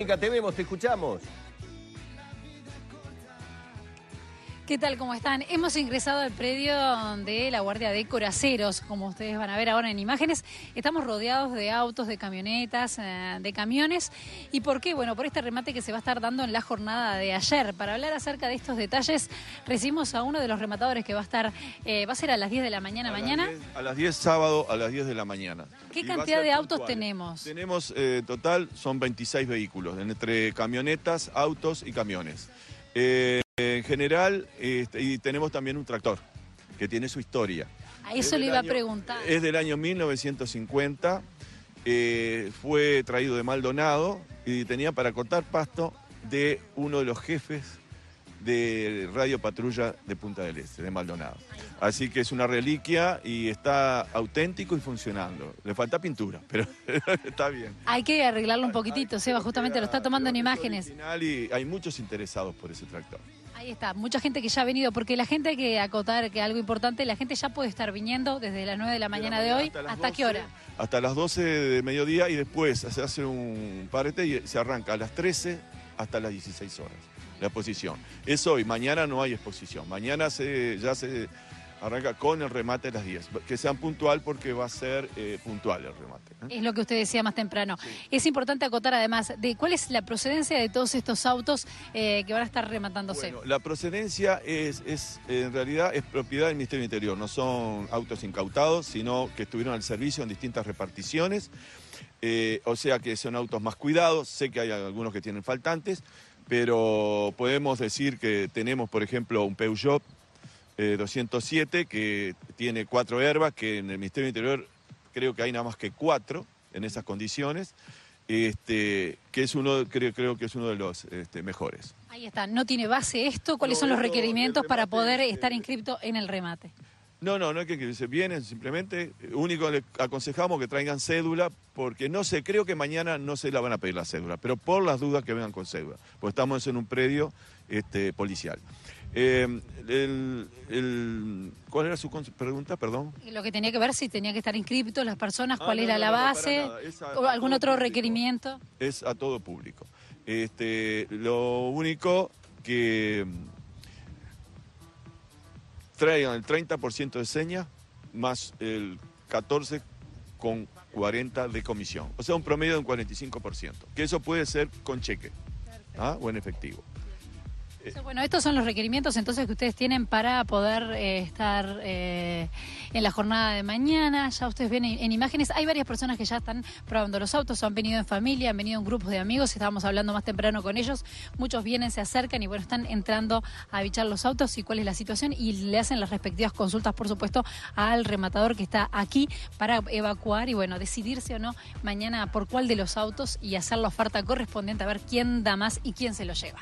Te vemos, te escuchamos. ¿Qué tal? ¿Cómo están? Hemos ingresado al predio de la Guardia de Coraceros, como ustedes van a ver ahora en imágenes. Estamos rodeados de autos, de camionetas, eh, de camiones. ¿Y por qué? Bueno, por este remate que se va a estar dando en la jornada de ayer. Para hablar acerca de estos detalles, recibimos a uno de los rematadores que va a estar, eh, va a ser a las 10 de la mañana A las mañana. 10, a las 10 sábado, a las 10 de la mañana. ¿Qué Y cantidad de autos tenemos? Tenemos, eh, total, son 26 vehículos, entre camionetas, autos y camiones. Eh, en general, este, y tenemos también un tractor, que tiene su historia. A eso Es le iba a año- preguntar. Es del año 1950, eh, fue traído de Maldonado y tenía para cortar pasto de uno de los jefes de Radio Patrulla de Punta del Este, de Maldonado. Así que es una reliquia y está auténtico y funcionando. Le falta pintura, pero está bien. Hay que arreglarlo un poquitito, Seba, justamente lo está tomando en imágenes. Y hay muchos interesados por ese tractor. Ahí está, mucha gente que ya ha venido, porque la gente hay que acotar que algo importante, la gente ya puede estar viniendo desde las 9 de la mañana de, hoy, las ¿hasta qué 12, hora? Hasta las 12 de mediodía y después se hace un parete y se arranca a las 13 hasta las 16 horas la exposición. Es hoy, mañana no hay exposición. Mañana se, ya se arranca con el remate a las 10. Que sean puntual porque va a ser eh, puntual el remate. ¿eh? Es lo que usted decía más temprano. Es importante acotar además de cuál es la procedencia de todos estos autos eh, que van a estar rematándose. Bueno, la procedencia es, es, en realidad es propiedad del Ministerio del Interior, no son autos incautados, sino que estuvieron al servicio en distintas reparticiones, o sea que son autos más cuidados, sé que hay algunos que tienen faltantes, pero podemos decir que tenemos, por ejemplo, un Peugeot eh, 207 que tiene cuatro herbas, que en el Ministerio del Interior creo que hay nada más que cuatro en esas condiciones, este, que es uno, creo, creo que es uno de los este, mejores. Ahí está, no tiene base esto, ¿cuáles No, son los requerimientos para poder eh, estar inscripto en el remate? No, no, no es que, que se vienen, simplemente, eh, único le aconsejamos que traigan cédula, porque no sé, creo que mañana no se la van a pedir la cédula, pero por las dudas que vengan con cédula, porque estamos en un predio este, policial. Eh, el- el- ¿Cuál era su pregunta, perdón? Lo que tenía que ver si tenía que estar inscriptos las personas, Ah, cuál no, era no, la base, a- a algún otro público. requerimiento. Es a todo público. Este, lo único que traigan el 30% de señas más el 14 con 40 de comisión. O sea, un promedio de un 45%. Que eso puede ser con cheque ¿ah? o en efectivo. Bueno, estos son los requerimientos entonces que ustedes tienen para poder eh, estar eh, en la jornada de mañana. Ya ustedes ven en, en imágenes, hay varias personas que ya están probando los autos, han venido en familia, han venido en grupos de amigos, estábamos hablando más temprano con ellos, muchos vienen, se acercan y bueno, están entrando a bichar los autos y cuál es la situación y le hacen las respectivas consultas, por supuesto, al rematador que está aquí para evacuar y bueno, decidirse o no mañana por cuál de los autos y hacer la oferta correspondiente a ver quién da más y quién se lo lleva.